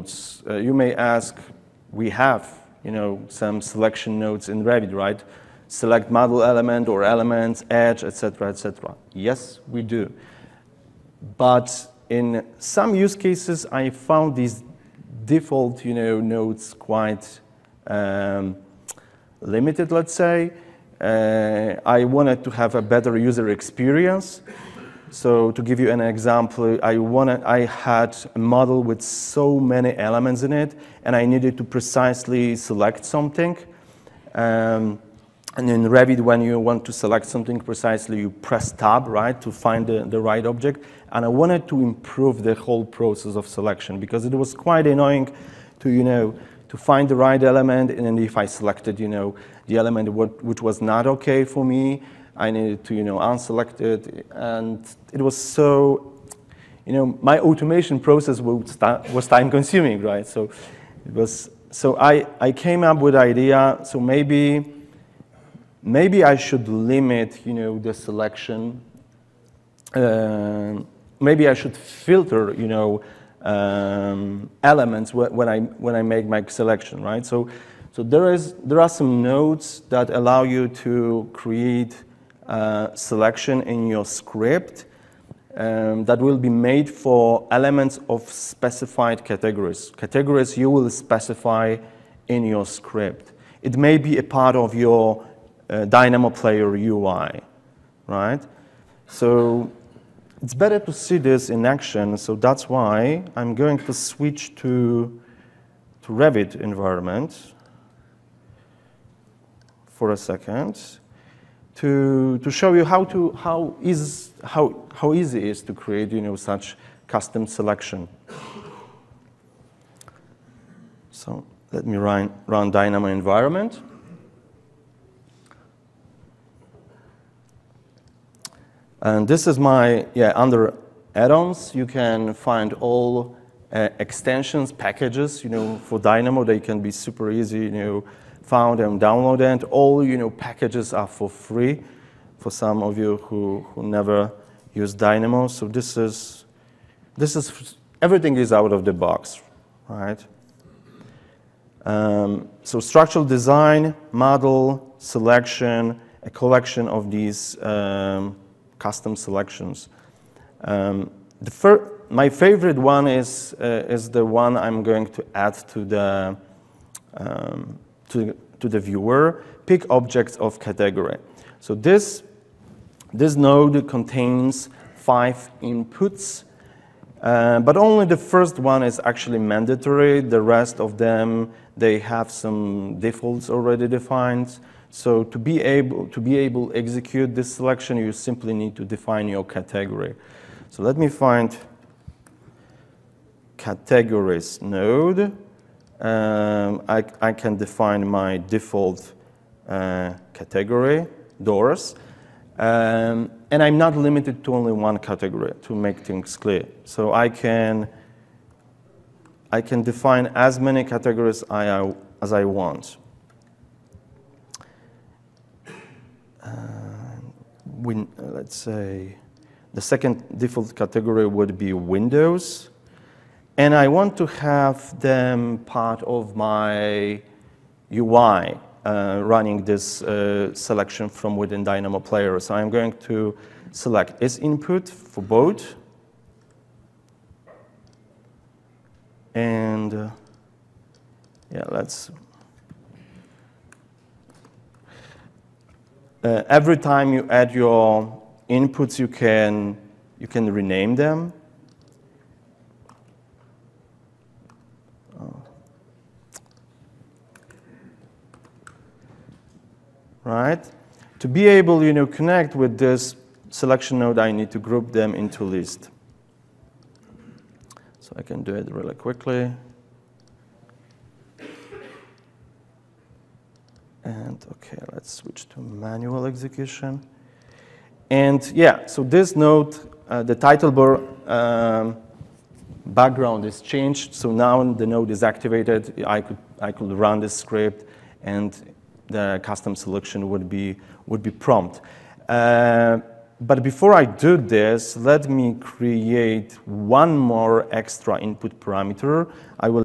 nodes. Uh, you may ask, we have, you know, some selection nodes in Revit, right? Select model element or elements, edge, etc., etc. Yes, we do. But in some use cases, I found these default, you know, nodes quite um, limited, let's say. Uh, I wanted to have a better user experience. So to give you an example, I, wanted, I had a model with so many elements in it, and I needed to precisely select something. Um, and in Revit, when you want to select something precisely, you press tab, right, to find the, the right object. And I wanted to improve the whole process of selection because it was quite annoying to, you know, to find the right element. And then if I selected, you know, the element which was not okay for me, I needed to, you know, unselect it. And it was so, you know, my automation process was time consuming, right? So it was, so I, I came up with idea, so maybe, maybe I should limit, you know, the selection. Uh, maybe I should filter, you know, um, elements when I, when I make my selection, right? So, so there, is, there are some nodes that allow you to create uh, selection in your script um, that will be made for elements of specified categories. Categories you will specify in your script. It may be a part of your uh, Dynamo Player UI, right? So it's better to see this in action, so that's why I'm going to switch to, to Revit environment for a second to, to show you how, to, how, is, how, how easy it is to create you know, such custom selection. So let me run, run Dynamo environment. And this is my, yeah, under add-ons, you can find all uh, extensions, packages, you know, for Dynamo. They can be super easy, you know, found and downloaded. And all you know packages are for free for some of you who, who never use Dynamo. So this is this is everything is out of the box, right? Um, so structural design, model, selection, a collection of these um, custom selections. Um, my favorite one is, uh, is the one I'm going to add to the um, to, to the viewer, pick objects of category. So this, this node contains five inputs, uh, but only the first one is actually mandatory. The rest of them, they have some defaults already defined. So to be able to be able execute this selection, you simply need to define your category. So let me find categories node um, I, I, can define my default uh, category, doors, um, and I'm not limited to only one category to make things clear. So I can, I can define as many categories I, as I want. Uh, win, let's say the second default category would be Windows. And I want to have them part of my UI uh, running this uh, selection from within Dynamo Player. So I'm going to select is input for both. And uh, yeah, let's. Uh, every time you add your inputs, you can, you can rename them. Right? To be able, you know, connect with this selection node, I need to group them into list. So I can do it really quickly. And okay, let's switch to manual execution. And yeah, so this node, uh, the title bar um, background is changed. So now the node is activated. I could, I could run this script and the custom selection would be, would be prompt. Uh, but before I do this, let me create one more extra input parameter. I will